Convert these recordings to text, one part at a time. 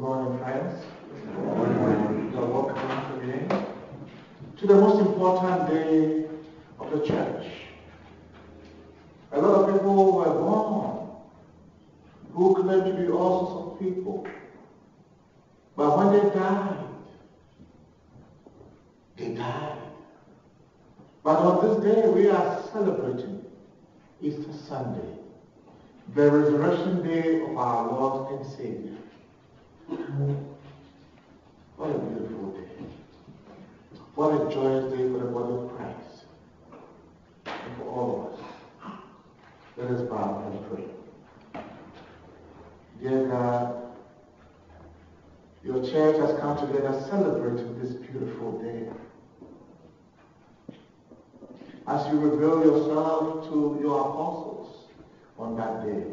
Once again to the most important day of the church. A lot of people were born who claim to be all sorts of people. But when they died, they died. But on this day we are celebrating Easter Sunday, the resurrection day of our Lord and Savior. What a beautiful day. What a joyous day for the body of Christ and for all of us. Let us bow and pray. Dear God, your church has come together celebrating this beautiful day. As you reveal yourself to your apostles on that day,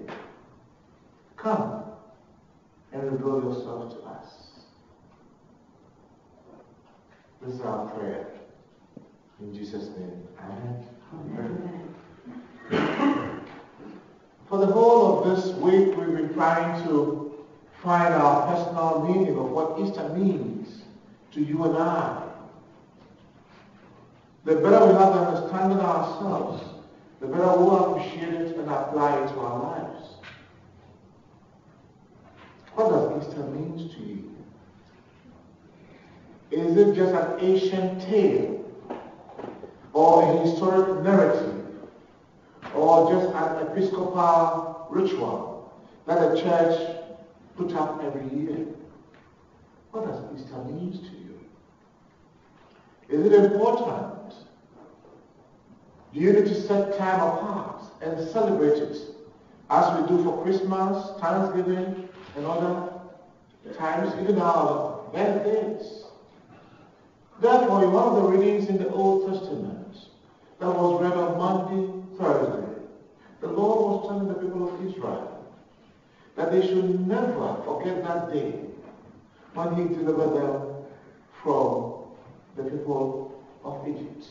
come and reveal yourself to us. This is our prayer. In Jesus' name, Amen. Amen. For the whole of this week, we've been trying to find our personal meaning of what Easter means to you and I. The better we have understanding ourselves, the better we'll appreciate it and apply it to our lives. What does Easter means to you? Is it just an ancient tale or a historic narrative or just an episcopal ritual that the church put up every year? What does Easter mean to you? Is it important? Do you need to set time apart and celebrate it as we do for Christmas, Thanksgiving, and other times, even our bad days. Therefore, in one of the readings in the Old Testament that was read on Maundy, Thursday, the Lord was telling the people of Israel that they should never forget that day when he delivered them from the people of Egypt.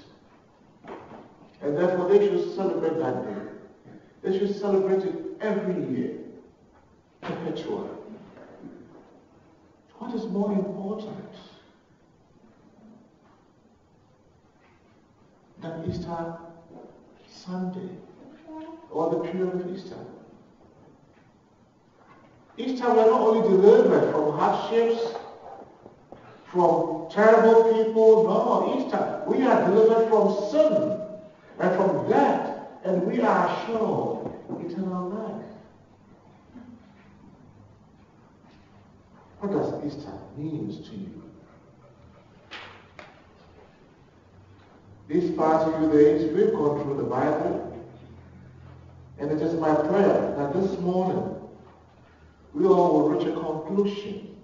And therefore they should celebrate that day. They should celebrate it every year, perpetually. More important than Easter Sunday or the period of Easter? Easter we are not only delivered from hardships, from terrible people, no, Easter we are delivered from sin and from death and we are assured eternal life. What does Easter mean to you? These past few days, we've gone through the Bible, and it is my prayer that this morning we all will reach a conclusion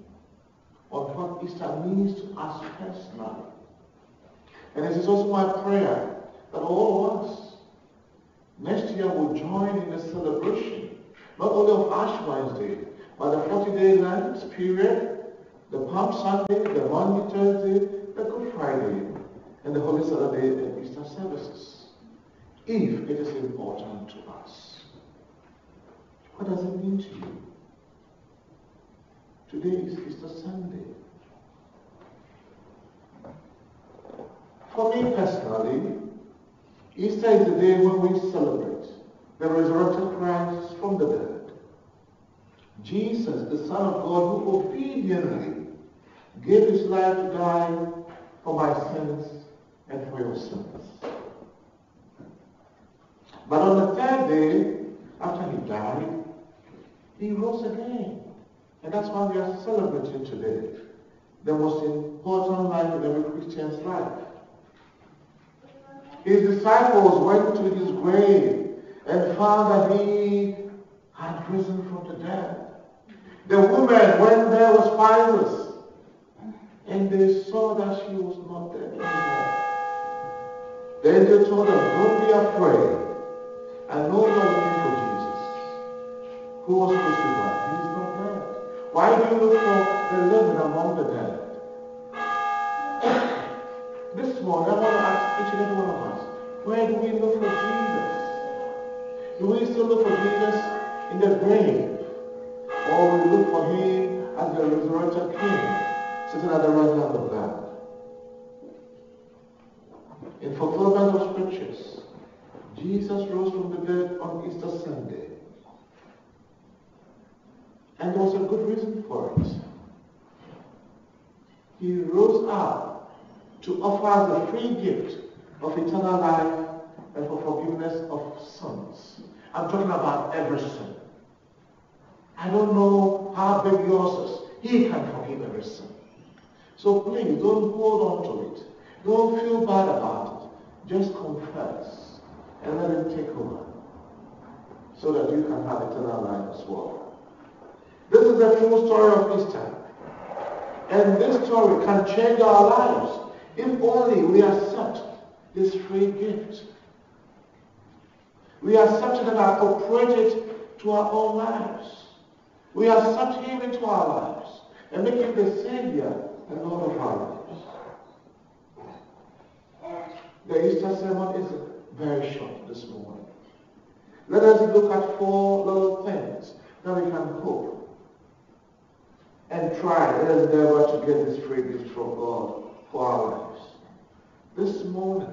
on what Easter means to us personally. And it is also my prayer that all of us next year will join in the celebration, not only of Ash Wednesday, but the 40-day Lent period, the Palm Sunday, the Maundy, Thursday, the Good Friday, and the Holy Saturday and Easter services, if it is important to us. What does it mean to you? Today is Easter Sunday. For me personally, Easter is the day when we celebrate the resurrected Christ from the dead. Jesus, the Son of God, who obediently gave his life to die for my sins and for your sins. But on the third day, after he died, he rose again. And that's why we are celebrating today. The most important life in every Christian's life. His disciples went to his grave and found that he had risen from the dead. The woman went there was spies, and they saw that she was not dead anymore. Then they told them, don't be afraid. I know you're looking for Jesus. Who was supposed crucified? He is not dead. Why do you look for the living among the dead? This morning, I want to ask each and every one of us, where do we look for Jesus? Do we still look for Jesus in the grave? Or we look for him as the resurrected King at the right hand of God. In fulfillment of scriptures, Jesus rose from the dead on Easter Sunday. And there was a good reason for it. He rose up to offer us the free gift of eternal life and for forgiveness of sins. I'm talking about every sin. I don't know how big yours is. He can forgive every sin. So please don't hold on to it. Don't feel bad about it. Just confess and let it take over so that you can have eternal life as well. This is the true story of Easter. And this story can change our lives if only we accept this free gift. We accept it and appropriate it to our own lives. We accept him into our lives and make him the Savior and Lord of our. The Easter sermon is very short this morning. Let us look at four little things that we can hope and try and endeavor to get this free gift from God for our lives. This morning,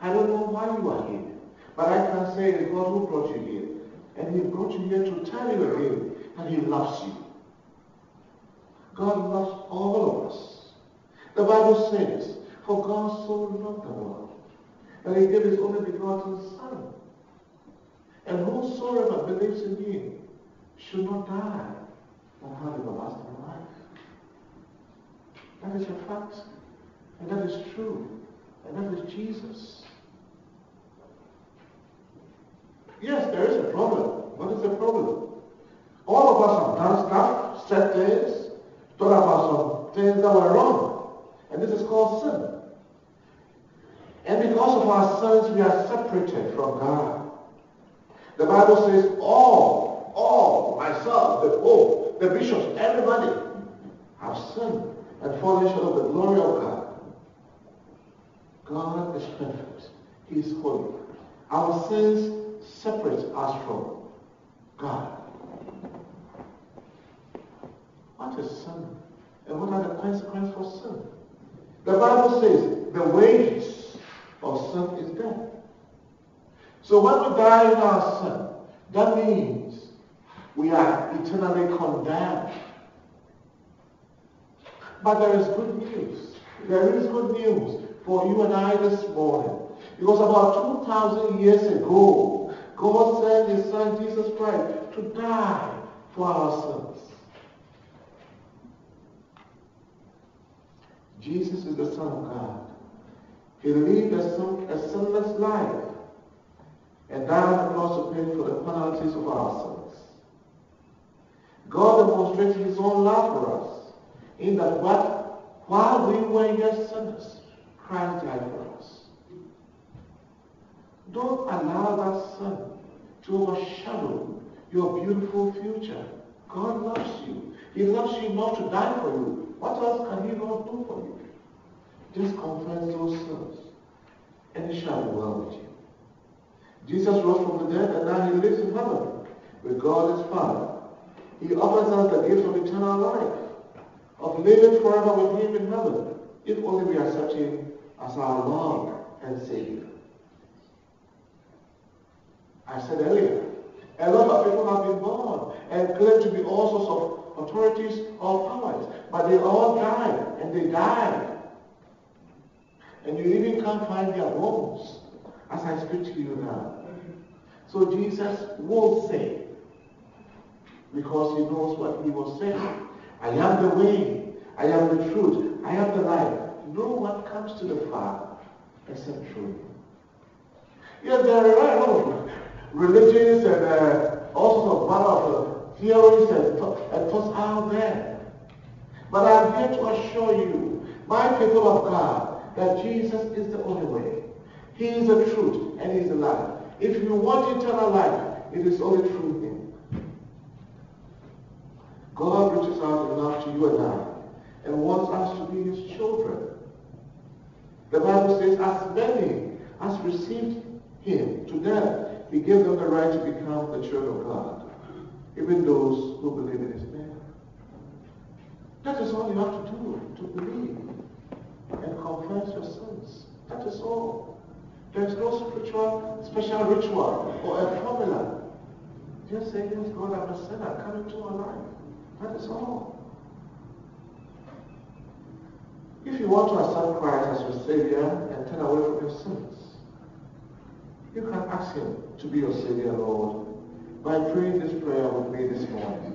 I don't know why you are here, but I can say it's God who brought you here. And he brought you here to tell you again that he loves you. God loves all of us. The Bible says, for God so loved the world that he gave his only begotten Son. And whosoever believes in him should not die, but have everlasting life. That is a fact. And that is true. And that is Jesus. Yes, there is a problem. What is the problem? All of us have done stuff, said things, thought that were wrong. And this is called sin. And because of our sins, we are separated from God. The Bible says all, all, myself, the Pope, the bishops, everybody have sinned and fallen short of the glory of God. God is perfect. He is holy. Our sins separate us from God. What is sin? And what are the consequences for sin? The Bible says the wages of sin is death. So when we die in our sin, that means we are eternally condemned. But there is good news. There is good news for you and I this morning. Because about 2,000 years ago, God sent his son Jesus Christ to die for our sins. Jesus is the Son of God. He lived a, a sinless life and died on the cross to pay for the penalties of our sins. God demonstrated his own love for us in that what, while we were yet sinners, Christ died for us. Don't allow that sin to overshadow your beautiful future. God loves you. He loves you enough to die for you. What else can he not do for you? Just confess those sins, and it shall be well with you. Jesus rose from the dead, and now he lives in heaven with God his Father. He offers us the gift of eternal life, of living forever with him in heaven, if only we accept him as our Lord and Savior. I said earlier, a lot of people have been born and claim to be all sorts of authorities or powers, but they all died, and they died and you even can't find their bones as I speak to you now. So Jesus will say, because he knows what he will say. I am the way, I am the truth, I am the life. No one comes to the Father except through me. There are a lot of religions and uh, all sorts of of theories and, thoughts out there. But I'm here to assure you, my people of God, that Jesus is the only way. He is the truth and He is the life. If you want eternal life, it is only through Him. God reaches out enough to you and I and wants us to be His children. The Bible says, as many as received Him to them, He gave them the right to become the children of God, even those who believe in His name. That is all you have to do, to believe and confess your sins. That is all. There is no spiritual, special ritual or a formula. Just say, yes, God, I'm a sinner. Come into my life. That is all. If you want to accept Christ as your Savior and turn away from your sins, you can ask Him to be your Savior, Lord, by praying this prayer with me this morning.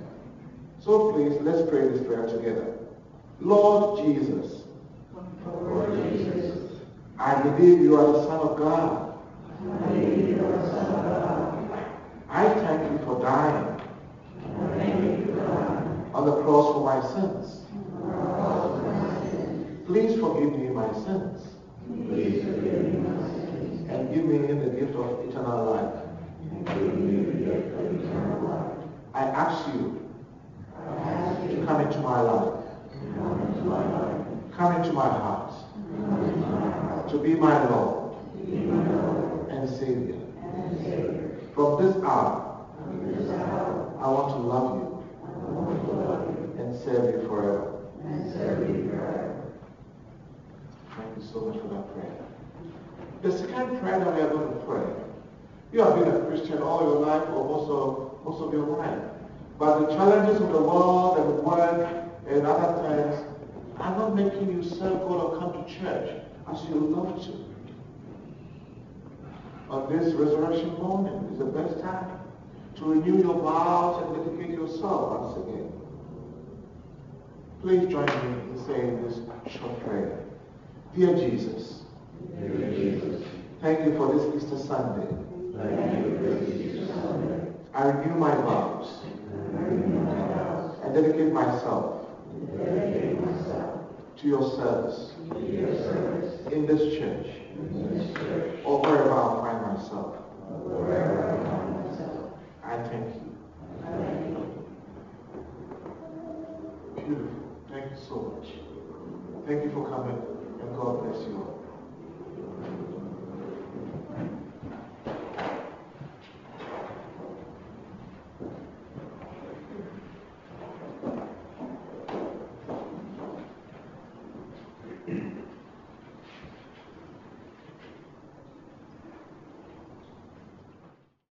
So please, let's pray this prayer together. Lord Jesus, Lord Jesus, I believe you are the Son of God. I believe you are the Son of God. I thank you for dying I thank you for dying on the cross for my sins. on the cross for my sins. Please forgive me my sins Please forgive me my sins and give me the gift of eternal life. and give me the gift of eternal life. I ask you I ask you to to come into my life, come into my life, come into my heart, to be my Lord and Savior. From this hour, I want to love you and serve you forever. Thank you so much for that prayer. The second prayer that we are going to pray, you have been a Christian all your life or most of, most of your life. But the challenges of the world and work and other things are not making you serve God or come to church as you love to. On this resurrection morning is the best time to renew your vows and dedicate yourself once again. Please join me in saying this short prayer. Dear Jesus, Dear Jesus, thank you for this Easter Sunday. thank you for this Easter Sunday. I renew my vows I renew my vows and dedicate myself to your service, your service. In, this church, in this church, or wherever I find myself. Find myself. I thank you. Beautiful. Thank you so much. Thank you for coming, and God bless you all.